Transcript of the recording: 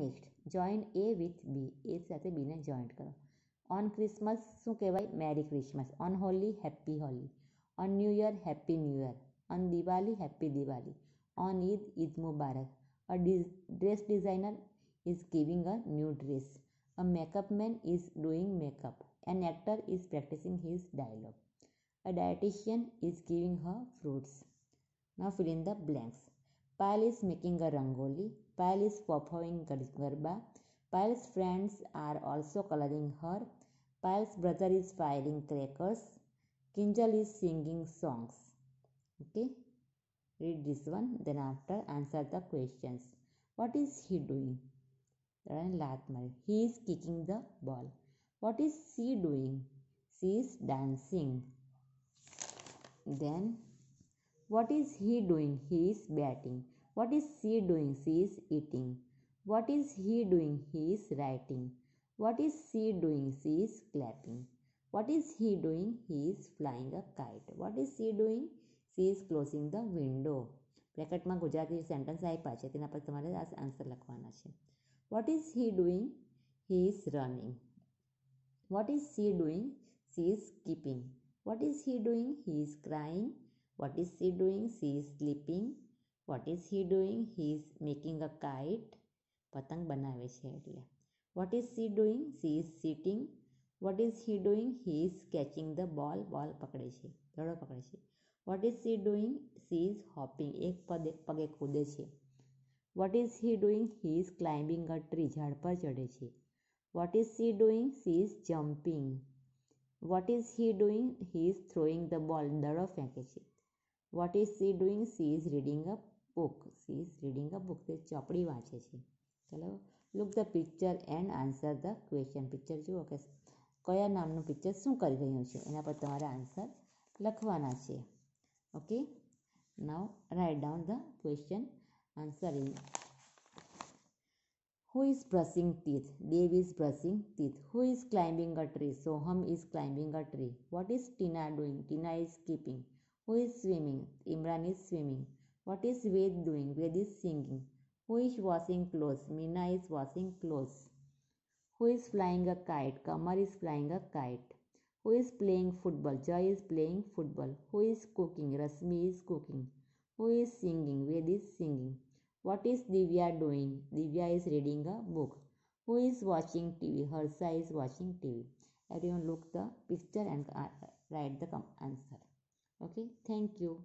Next join A with B A સાથે બીને joint કરો on Christmas શું કહેવાય merry Christmas on Holi happy Holi on new year happy new year on Diwali happy Diwali on Eid Eid Mubarak a dress designer is giving a new dress a makeup man is doing makeup an actor is practising his dialogue a dietitian is giving her fruits. Now fill in the blanks. Payal is making a rangoli. Payal is performing garba. Payal's friends are also coloring her. Payal's brother is firing crackers. Kinjal is singing songs. Okay. Read this one. Then after answer the questions. What is he doing? He is kicking the ball. What is she doing? She is dancing. Then, what is he doing? He is batting. What is she doing? She is eating. What is he doing? He is writing. What is she doing? She is clapping. What is he doing? He is flying a kite. What is she doing? She is closing the window. બ્રેકેટમાં Gujarati sentence આપ્યા છે તેના પર તમારે આ answer લખવાના છે what is he doing he is running what is she doing she is keeping What is he doing? He is crying. What is she doing? She is sleeping. What is he doing? He is making a kite. પતંગ બનાવે છે એટલે what is she doing she is sitting what is he doing he is catching the ball ball પકડે છે દડો પકડે છે what is she doing she is hopping એક પદે પગે કૂદે છે what is he doing he is climbing a tree ઝાડ પર ચડે છે what is she doing she is jumping what is he doing he is throwing the ball દડો ફેંકે છે what is she doing she is reading a book She is reading a book. તે ચોપડી વાંચે છે ચાલો look the picture and answer the question picture જુઓ કે કયા નામનું પિક્ચર શું કરી રહ્યું છે એના પર તમારે આન્સર લખવાના છે okay now write down the question answer in who is brushing teeth Dev is brushing teeth who is climbing a tree Soham is climbing a tree what is Tina doing Tina is keeping who is swimming Imran is swimming What is Ved doing? Ved is singing. Who is washing clothes? Meena is washing clothes. Who is flying a kite? Kamar is flying a kite. Who is playing football? Joy is playing football. Who is cooking? Rasmi is cooking. Who is singing? Ved is singing. What is Divya doing? Divya is reading a book. Who is watching TV? Harsha is watching TV. Everyone look the picture and uh, write the answer. Okay, thank you.